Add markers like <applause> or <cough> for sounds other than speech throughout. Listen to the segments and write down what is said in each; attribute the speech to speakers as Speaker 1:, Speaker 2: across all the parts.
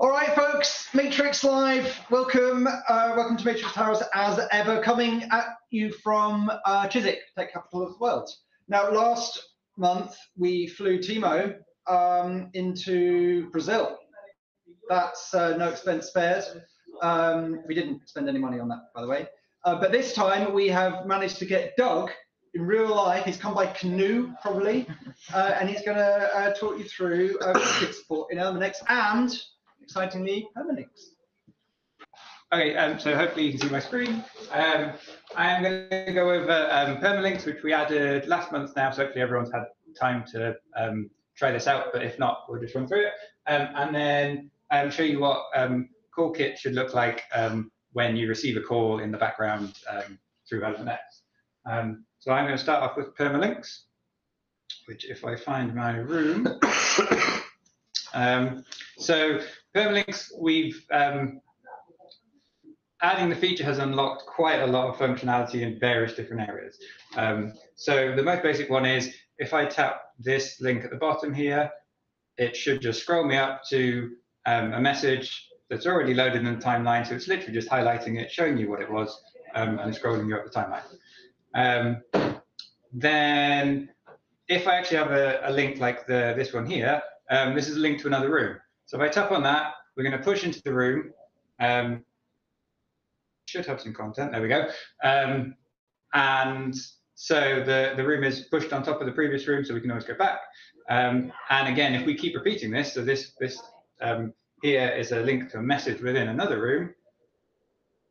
Speaker 1: All right, folks, Matrix Live, welcome. Uh, welcome to Matrix Towers as ever, coming at you from uh, Chiswick, tech capital of the world. Now, last month we flew Timo um, into Brazil. That's uh, no expense spared. Um, we didn't spend any money on that, by the way. Uh, but this time we have managed to get Doug in real life. He's come by canoe, probably, uh, and he's going to uh, talk you through uh, <coughs> support in Element X and, excitingly, Permalinks.
Speaker 2: Okay, um, so hopefully you can see my screen. Um, I am going to go over um, permalinks, which we added last month now, so hopefully everyone's had time to um, try this out, but if not, we'll just run through it. Um, and then um, show you what um, CallKit should look like when you receive a call in the background through Element Um, so I'm going to start off with permalinks, which if I find my room. <coughs> um, so permalinks, we've um, adding the feature has unlocked quite a lot of functionality in various different areas. Um, so the most basic one is if I tap this link at the bottom here, it should just scroll me up to um, a message that's already loaded in the timeline. So it's literally just highlighting it, showing you what it was, um, and scrolling you up the timeline. Um, then if I actually have a, a link like the, this one here, um, this is a link to another room. So if I tap on that, we're going to push into the room. Um, should have some content. There we go. Um, and so the, the room is pushed on top of the previous room, so we can always go back. Um, and again, if we keep repeating this, so this, this um, here is a link to a message within another room,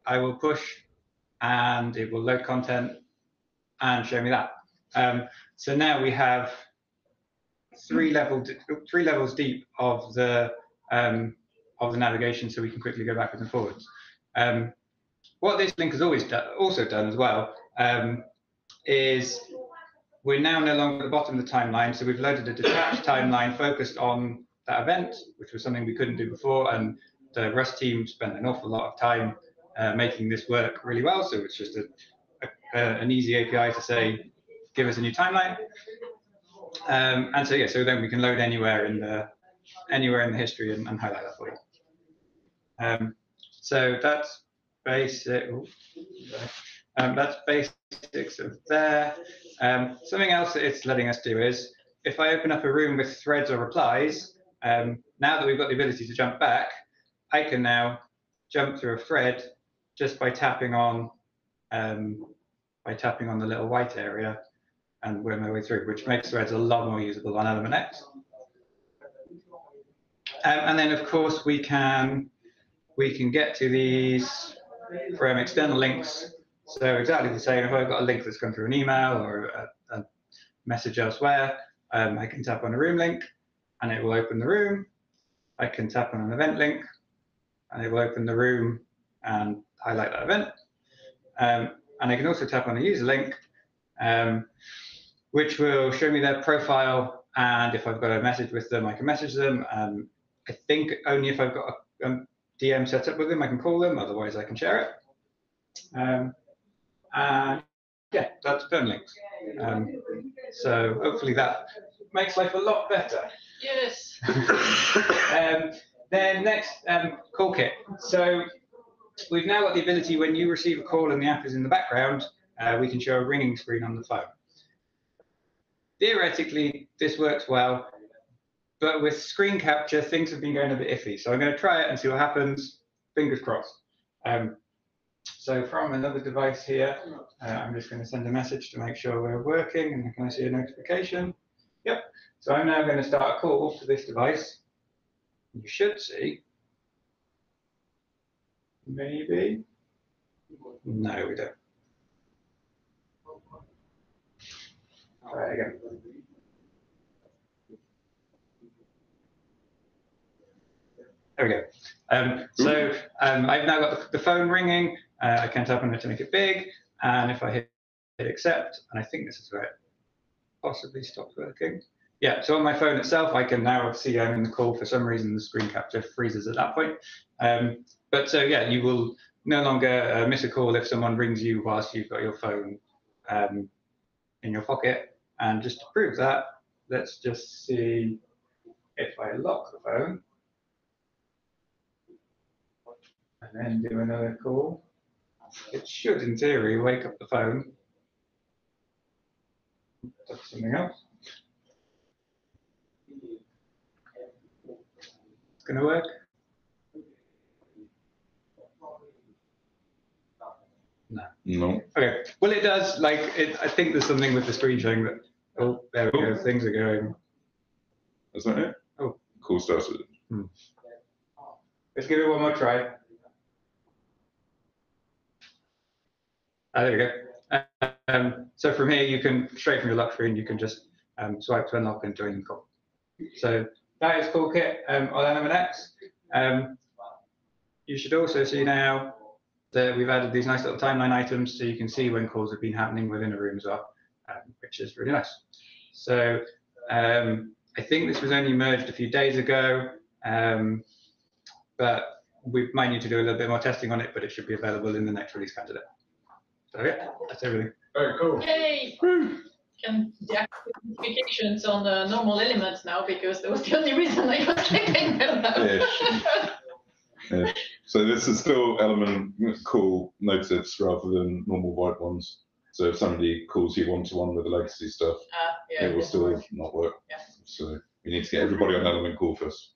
Speaker 2: I will push and it will load content and show me that. Um, so now we have three level three levels deep of the um, of the navigation, so we can quickly go backwards and forwards. Um, what this link has always do, also done as well um, is we're now no longer at the bottom of the timeline, so we've loaded a detached timeline focused on that event, which was something we couldn't do before, and the Rust team spent an awful lot of time uh, making this work really well. So it's just a, a, an easy API to say, give us a new timeline. Um, and so yeah, so then we can load anywhere in the anywhere in the history and, and highlight that for you. Um, so that's basic. Um, that's basics of there. Um, something else that it's letting us do is if I open up a room with threads or replies, um, now that we've got the ability to jump back, I can now jump through a thread just by tapping on um, by tapping on the little white area and work my way through, which makes threads a lot more usable on Element X. Um, and then, of course, we can we can get to these from external links. So exactly the same. If I've got a link that's come through an email or a, a message elsewhere, um, I can tap on a room link, and it will open the room. I can tap on an event link, and it will open the room and highlight that event. Um, and I can also tap on a user link, um, which will show me their profile. And if I've got a message with them, I can message them. Um, I think only if I've got a, a, DM set up with them, I can call them. Otherwise, I can share it. Um, and yeah, that's Permalinks. Um, so hopefully that makes life a lot better.
Speaker 3: Yes. <laughs>
Speaker 2: um, then next, um, CallKit. So we've now got the ability when you receive a call and the app is in the background, uh, we can show a ringing screen on the phone. Theoretically, this works well, but with screen capture, things have been going a bit iffy. So I'm going to try it and see what happens. Fingers crossed. Um, so from another device here, uh, I'm just going to send a message to make sure we're working, and can I see a notification? Yep. So I'm now going to start a call to this device. You should see Maybe. No, we don't. Try again. There we go. Um, so um, I've now got the, phone ringing. Uh, I can tap on it to make it big. And if I hit, hit accept, and I think this is where it possibly stopped working. Yeah, so on my phone itself, I can now see I'm in the call. For some reason, the screen capture freezes at that point. Um, but so yeah, you will no longer uh, miss a call if someone rings you whilst you've got your phone um, in your pocket. And just to prove that, let's just see if I lock the phone. And then do another call. It should, in theory, wake up the phone. That's something else. It's gonna work.
Speaker 3: No. No.
Speaker 2: Okay, well, it does, like, it, I think there's something with the screen showing that, oh, there we go, things are going.
Speaker 3: Is that it?
Speaker 2: Oh.
Speaker 3: Cool started. Hmm.
Speaker 2: Let's give it one more try. Ah, there we go. Um, so from here, you can, straight from your lock screen, you can just um, swipe to unlock and join the call. So that is CallKit um, on Element X. Um, you should also see now that we've added these nice little timeline items so you can see when calls have been happening within a room as well, um, which is really nice. So um, I think this was only merged a few days ago. Um, but we might need to do a little bit more testing on it, but it should be available in the next release candidate. So yeah, that's everything.
Speaker 3: Very cool.
Speaker 4: Yay! Can deactivate notifications on the normal elements now because that was the only reason I was clicking them.
Speaker 3: Ish. So this is still element call notice rather than normal white ones. So if somebody calls you one-to-one with the legacy stuff,
Speaker 4: Ah, yeah,
Speaker 3: it will still
Speaker 4: one.
Speaker 3: not work.
Speaker 4: Yeah.
Speaker 3: So we need to get everybody on element call first.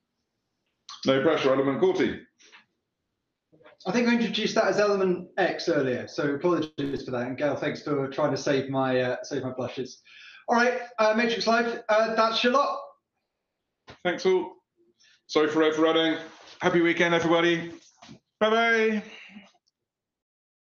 Speaker 3: No pressure, element call team.
Speaker 1: I think I introduced that as element X earlier, so apologies for that. And Gail, thanks for trying to save my uh, save my blushes. All right, uh, Matrix Live, uh, that's your lot.
Speaker 3: Thanks all. Sorry for overrunning. Happy weekend, everybody. Bye bye.